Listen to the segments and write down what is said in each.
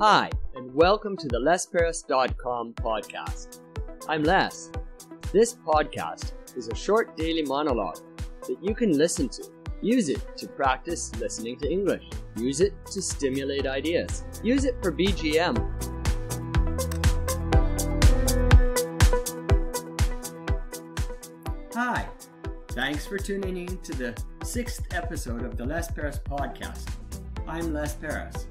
Hi, and welcome to the LesPerras.com podcast. I'm Les. This podcast is a short daily monologue that you can listen to. Use it to practice listening to English. Use it to stimulate ideas. Use it for BGM. Hi, thanks for tuning in to the sixth episode of the Les Perras podcast. I'm Les Perras.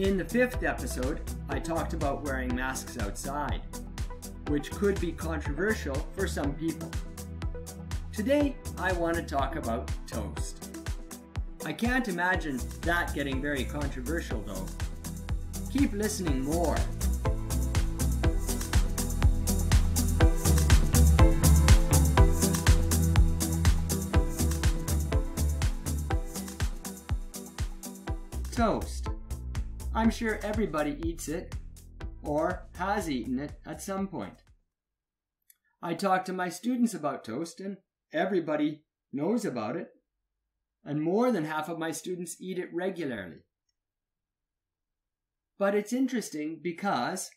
In the fifth episode, I talked about wearing masks outside, which could be controversial for some people. Today, I want to talk about toast. I can't imagine that getting very controversial though. Keep listening more. Toast. I'm sure everybody eats it or has eaten it at some point. I talk to my students about toast and everybody knows about it, and more than half of my students eat it regularly. But it's interesting because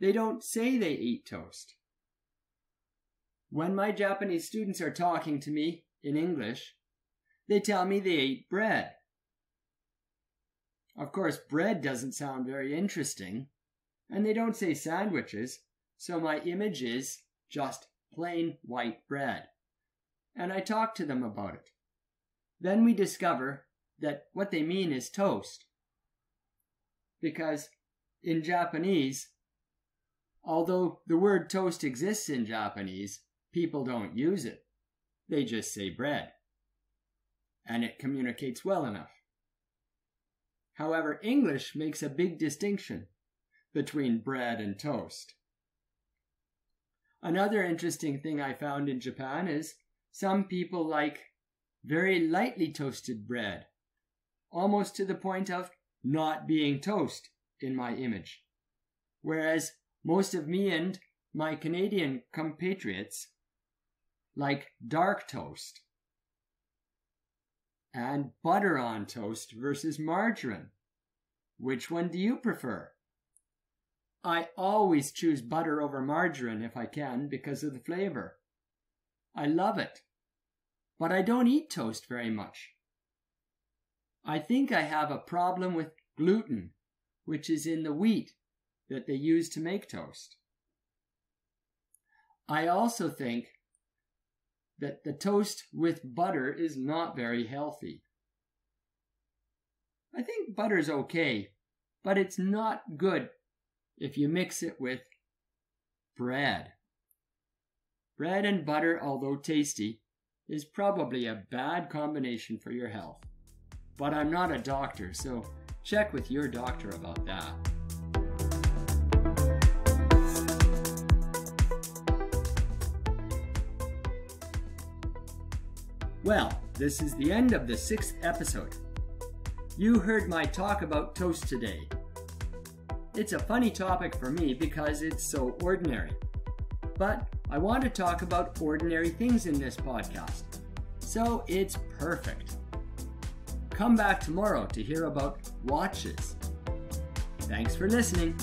they don't say they eat toast. When my Japanese students are talking to me in English, they tell me they eat bread. Of course, bread doesn't sound very interesting, and they don't say sandwiches, so my image is just plain white bread. And I talk to them about it. Then we discover that what they mean is toast. Because in Japanese, although the word toast exists in Japanese, people don't use it. They just say bread. And it communicates well enough. However, English makes a big distinction between bread and toast. Another interesting thing I found in Japan is some people like very lightly toasted bread, almost to the point of not being toast in my image. Whereas most of me and my Canadian compatriots like dark toast and butter on toast versus margarine. Which one do you prefer? I always choose butter over margarine if I can because of the flavor. I love it. But I don't eat toast very much. I think I have a problem with gluten, which is in the wheat that they use to make toast. I also think that the toast with butter is not very healthy. I think butter's okay, but it's not good if you mix it with bread. Bread and butter, although tasty, is probably a bad combination for your health. But I'm not a doctor, so check with your doctor about that. Well, this is the end of the sixth episode. You heard my talk about toast today. It's a funny topic for me because it's so ordinary. But I want to talk about ordinary things in this podcast. So it's perfect. Come back tomorrow to hear about watches. Thanks for listening.